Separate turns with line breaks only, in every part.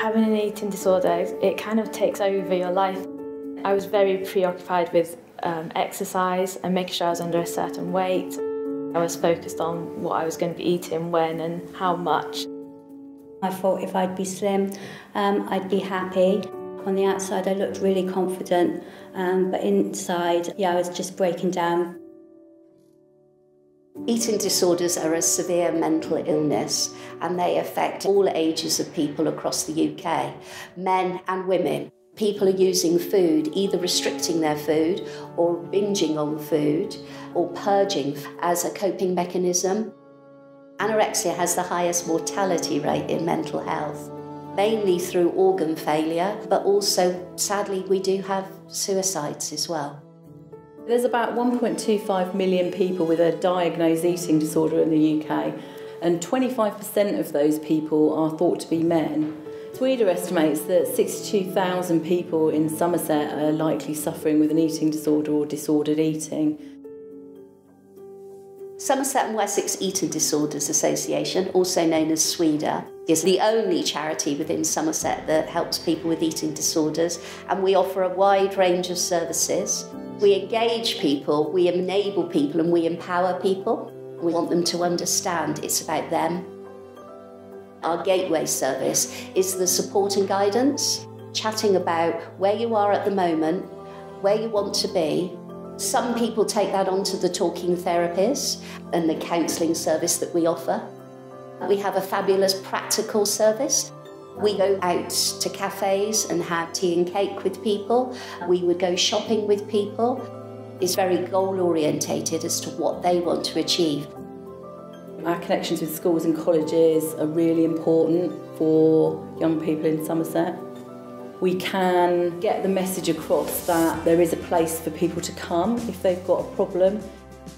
Having an eating disorder, it kind of takes over your life. I was very preoccupied with um, exercise and making sure I was under a certain weight. I was focused on what I was going to be eating, when and how much.
I thought if I'd be slim, um, I'd be happy. On the outside, I looked really confident, um, but inside, yeah, I was just breaking down.
Eating disorders are a severe mental illness and they affect all ages of people across the UK, men and women. People are using food, either restricting their food or binging on food or purging as a coping mechanism. Anorexia has the highest mortality rate in mental health, mainly through organ failure, but also, sadly, we do have suicides as well.
There's about 1.25 million people with a diagnosed eating disorder in the UK, and 25% of those people are thought to be men. Sweden estimates that 62,000 people in Somerset are likely suffering with an eating disorder or disordered eating.
Somerset and Wessex Eating Disorders Association, also known as SWEDA, is the only charity within Somerset that helps people with eating disorders, and we offer a wide range of services. We engage people, we enable people, and we empower people. We want them to understand it's about them. Our gateway service is the support and guidance, chatting about where you are at the moment, where you want to be, some people take that on to the talking therapies and the counselling service that we offer. We have a fabulous practical service. We go out to cafes and have tea and cake with people. We would go shopping with people. It's very goal orientated as to what they want to achieve.
Our connections with schools and colleges are really important for young people in Somerset we can get the message across that there is a place for people to come if they've got a problem.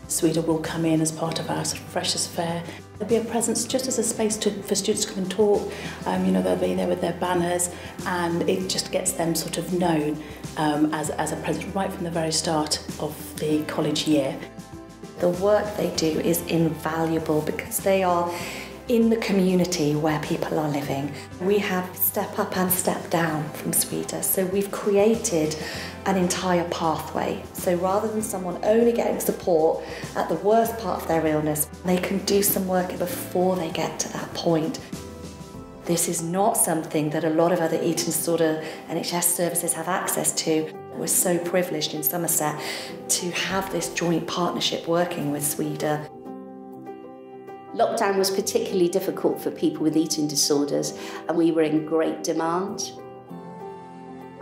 Sweden will come in as part of our sort of freshers fair. There'll be a presence just as a space to, for students to come and talk. Um, you know, they'll be there with their banners and it just gets them sort of known um, as, as a presence right from the very start of the college year.
The work they do is invaluable because they are in the community where people are living. We have step up and step down from SWEDA, so we've created an entire pathway. So rather than someone only getting support at the worst part of their illness, they can do some work before they get to that point. This is not something that a lot of other eating disorder NHS services have access to. We're so privileged in Somerset to have this joint partnership working with SWEDA.
Lockdown was particularly difficult for people with eating disorders and we were in great demand.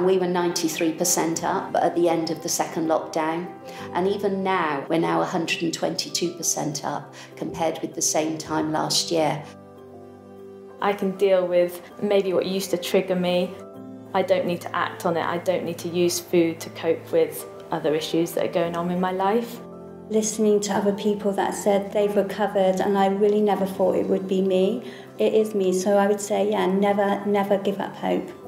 We were 93% up at the end of the second lockdown and even now we're now 122% up compared with the same time last year.
I can deal with maybe what used to trigger me. I don't need to act on it. I don't need to use food to cope with other issues that are going on in my life
listening to other people that said they've recovered and I really never thought it would be me. It is me, so I would say, yeah, never, never give up hope.